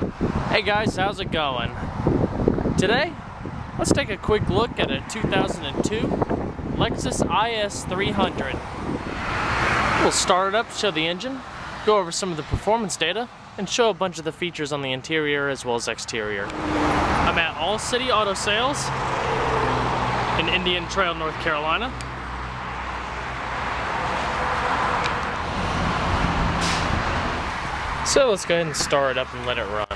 Hey guys, how's it going? Today, let's take a quick look at a 2002 Lexus IS 300. We'll start it up, show the engine, go over some of the performance data, and show a bunch of the features on the interior as well as exterior. I'm at All City Auto Sales in Indian Trail, North Carolina. So let's go ahead and start it up and let it run.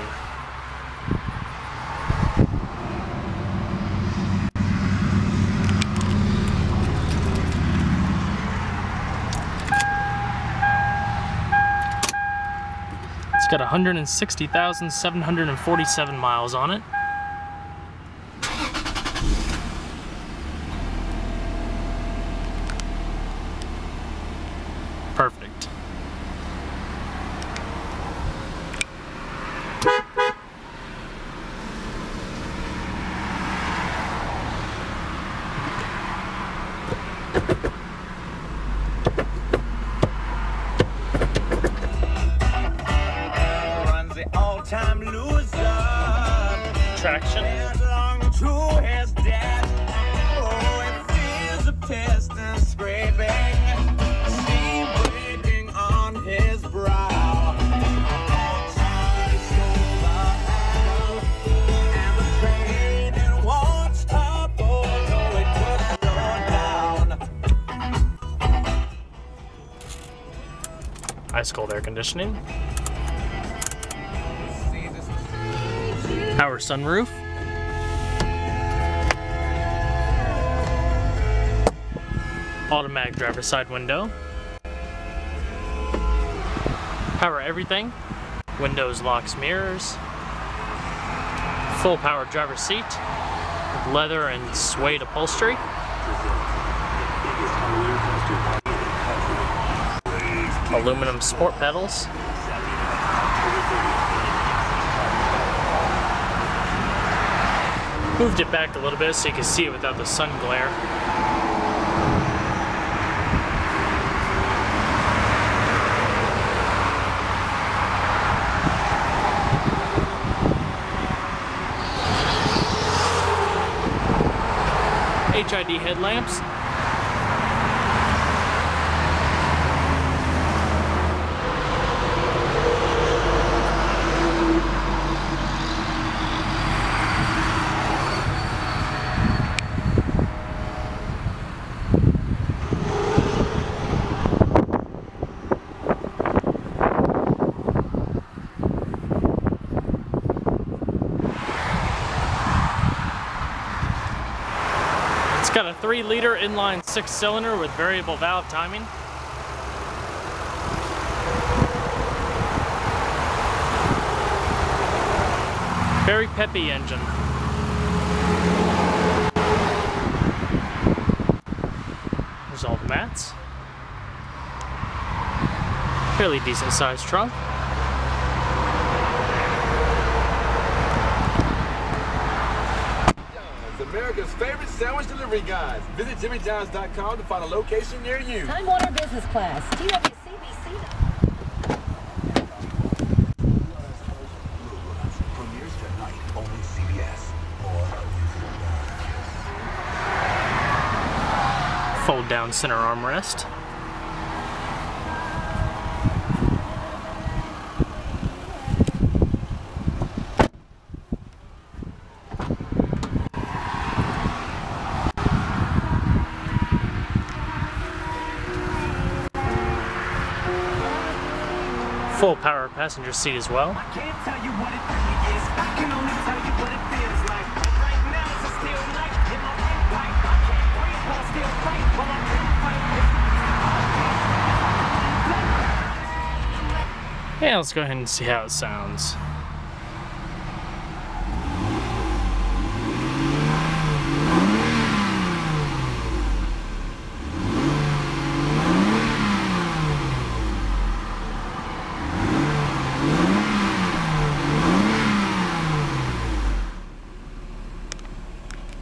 It's got 160,747 miles on it. Down. Ice cold air conditioning. Power sunroof. Automatic driver side window. Power everything. Windows, locks, mirrors. Full power driver seat. Leather and suede upholstery. Aluminum sport pedals. Moved it back a little bit so you can see it without the sun glare. HID headlamps. It's got a 3 liter inline 6 cylinder with variable valve timing. Very peppy engine. There's all the mats. Fairly decent sized trunk. It's America's favorite sandwich delivery guys. Visit jimmyjohns.com to find a location near you. Time Warner Business Class. TWCBC. Premieres tonight, only CBS. Fold down center armrest. Still fight while I'm in fight. Yeah, let's go ahead and see how it sounds.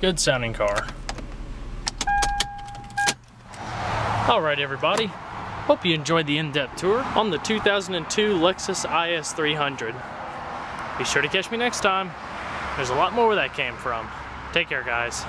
Good sounding car. Alright everybody, hope you enjoyed the in-depth tour on the 2002 Lexus IS 300. Be sure to catch me next time. There's a lot more where that came from. Take care, guys.